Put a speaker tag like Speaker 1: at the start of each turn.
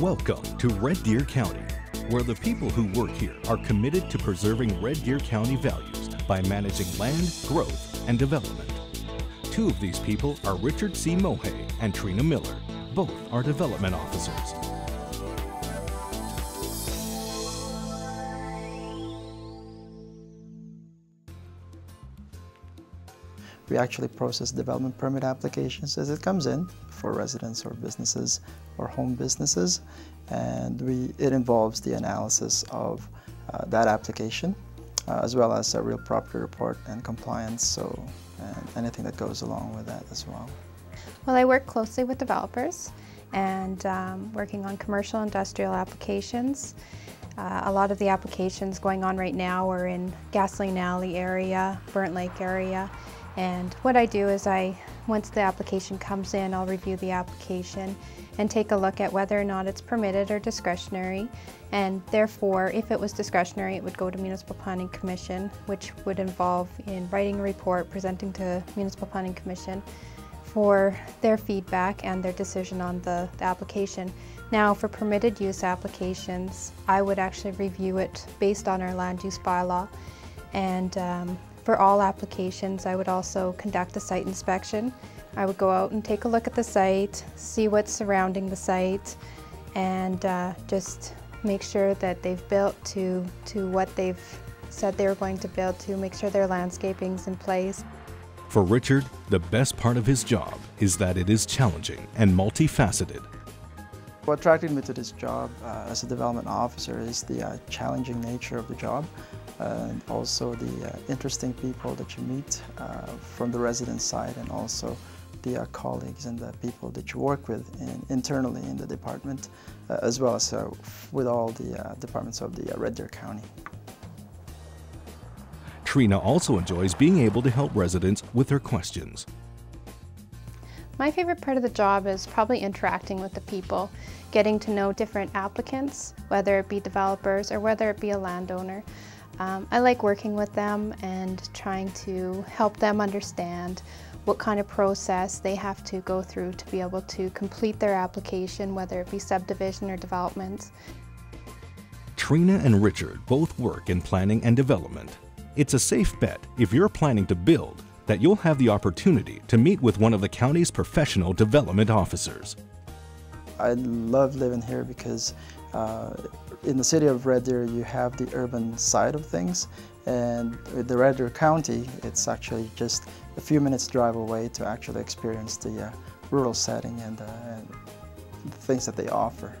Speaker 1: Welcome to Red Deer County, where the people who work here are committed to preserving Red Deer County values by managing land, growth, and development. Two of these people are Richard C. Moje and Treena Miller. Both are development officers.
Speaker 2: We actually process development permit applications as it comes in for residents or businesses or home businesses. And we, it involves the analysis of uh, that application uh, as well as a real property report and compliance, so and anything that goes along with that as well.
Speaker 3: Well, I work closely with developers and um, working on commercial industrial applications. Uh, a lot of the applications going on right now are in Gasoline Alley area, Burnt Lake area, and what I do is I, once the application comes in, I'll review the application and take a look at whether or not it's permitted or discretionary. And therefore, if it was discretionary, it would go to Municipal Planning Commission, which would involve in writing a report, presenting to Municipal Planning Commission for their feedback and their decision on the, the application. Now, for permitted use applications, I would actually review it based on our land use bylaw and um, for all applications, I would also conduct a site inspection. I would go out and take a look at the site, see what's surrounding the site, and uh, just make sure that they've built to, to what they've said they were going to build to, make sure their landscaping's in place.
Speaker 1: For Richard, the best part of his job is that it is challenging and multifaceted.
Speaker 2: What attracted me to this job uh, as a development officer is the uh, challenging nature of the job and also the uh, interesting people that you meet uh, from the resident side and also the uh, colleagues and the people that you work with in, internally in the department uh, as well as with all the departments of the Red Deer County.
Speaker 1: Treena also enjoys being able to help residents with their questions.
Speaker 3: My favorite part of the job is probably interacting with the people, getting to know different applicants, whether it be developers or whether it be a landowner. Um, I like working with them and trying to help them understand what kind of process they have to go through to be able to complete their application, whether it be subdivision or development.
Speaker 1: Treena and Richard both work in planning and development. It's a safe bet if you're planning to build that you'll have the opportunity to meet with one of the county's professional development officers.
Speaker 2: I love living here because uh, in the city of Red Deer you have the urban side of things and with the Red Deer County it's actually just a few minutes drive away to actually experience the uh, rural setting and, uh, and the things that they offer.